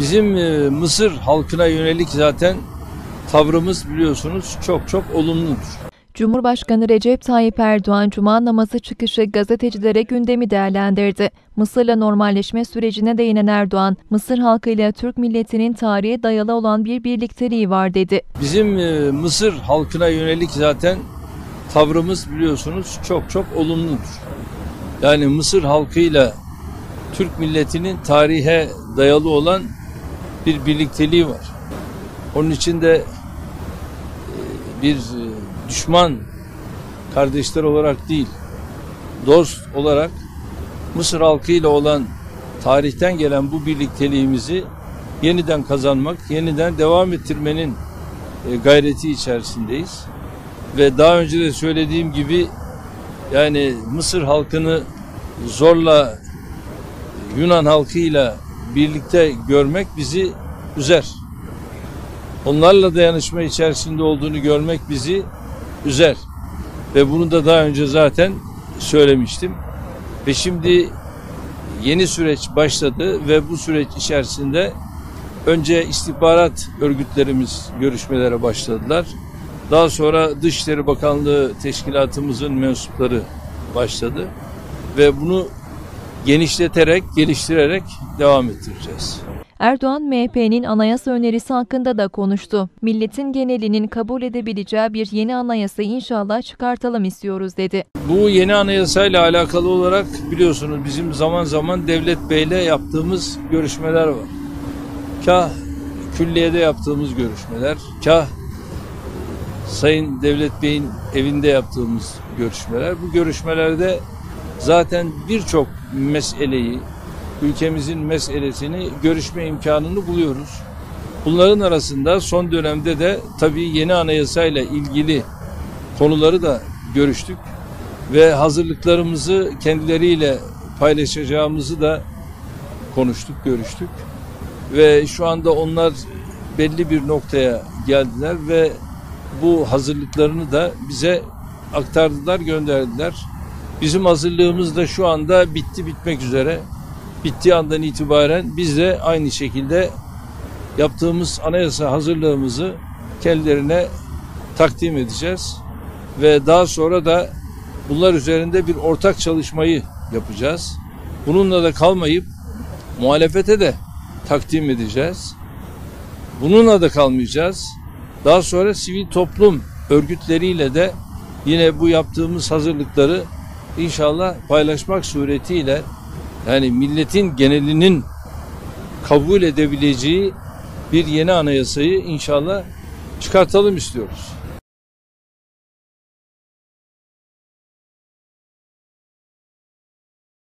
Bizim e, Mısır halkına yönelik zaten tavrımız biliyorsunuz çok çok olumludur. Cumhurbaşkanı Recep Tayyip Erdoğan Cuma namazı çıkışı gazetecilere gündemi değerlendirdi. Mısır'la normalleşme sürecine değinen Erdoğan, Mısır halkıyla Türk milletinin tarihe dayalı olan bir birlikteliği var dedi. Bizim e, Mısır halkına yönelik zaten tavrımız biliyorsunuz çok çok olumludur. Yani Mısır halkıyla Türk milletinin tarihe dayalı olan bir birlikteliği var. Onun için de e, bir e, düşman kardeşler olarak değil, dost olarak Mısır halkıyla olan tarihten gelen bu birlikteliğimizi yeniden kazanmak, yeniden devam ettirmenin e, gayreti içerisindeyiz. Ve daha önce de söylediğim gibi yani Mısır halkını zorla Yunan halkıyla birlikte görmek bizi üzer. Onlarla dayanışma içerisinde olduğunu görmek bizi üzer. Ve bunu da daha önce zaten söylemiştim. Ve şimdi yeni süreç başladı ve bu süreç içerisinde önce istihbarat örgütlerimiz görüşmelere başladılar. Daha sonra Dışişleri Bakanlığı teşkilatımızın mensupları başladı ve bunu genişleterek, geliştirerek devam ettireceğiz. Erdoğan, MHP'nin anayasa önerisi hakkında da konuştu. Milletin genelinin kabul edebileceği bir yeni anayasa inşallah çıkartalım istiyoruz dedi. Bu yeni anayasayla alakalı olarak biliyorsunuz bizim zaman zaman Devlet Bey'le yaptığımız görüşmeler var. Kah külliyede yaptığımız görüşmeler, kah Sayın Devlet Bey'in evinde yaptığımız görüşmeler. Bu görüşmelerde zaten birçok meseleyi, ülkemizin meselesini görüşme imkanını buluyoruz. Bunların arasında son dönemde de tabii yeni anayasayla ilgili konuları da görüştük ve hazırlıklarımızı kendileriyle paylaşacağımızı da konuştuk, görüştük. Ve şu anda onlar belli bir noktaya geldiler ve bu hazırlıklarını da bize aktardılar, gönderdiler. Bizim hazırlığımız da şu anda bitti, bitmek üzere. Bittiği andan itibaren biz de aynı şekilde yaptığımız anayasa hazırlığımızı kendilerine takdim edeceğiz. Ve daha sonra da bunlar üzerinde bir ortak çalışmayı yapacağız. Bununla da kalmayıp muhalefete de takdim edeceğiz. Bununla da kalmayacağız. Daha sonra sivil toplum örgütleriyle de yine bu yaptığımız hazırlıkları inşallah paylaşmak suretiyle yani milletin genelinin kabul edebileceği bir yeni anayasayı inşallah çıkartalım istiyoruz.